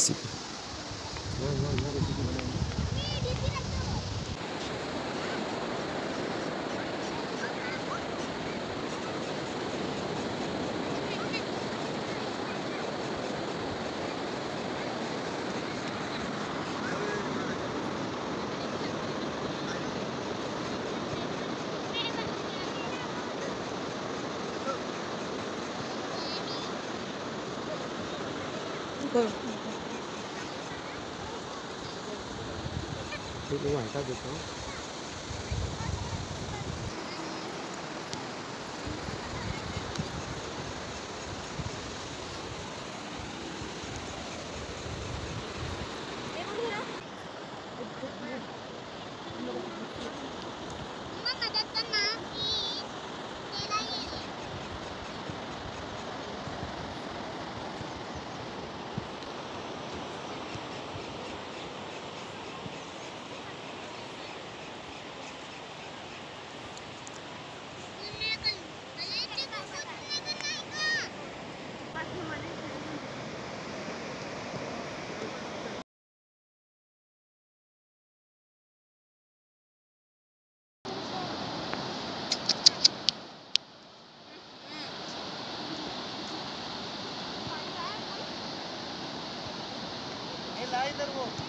ですよ。Gracias. 你晚上吃什么？ये ला इधर वो वो ये ला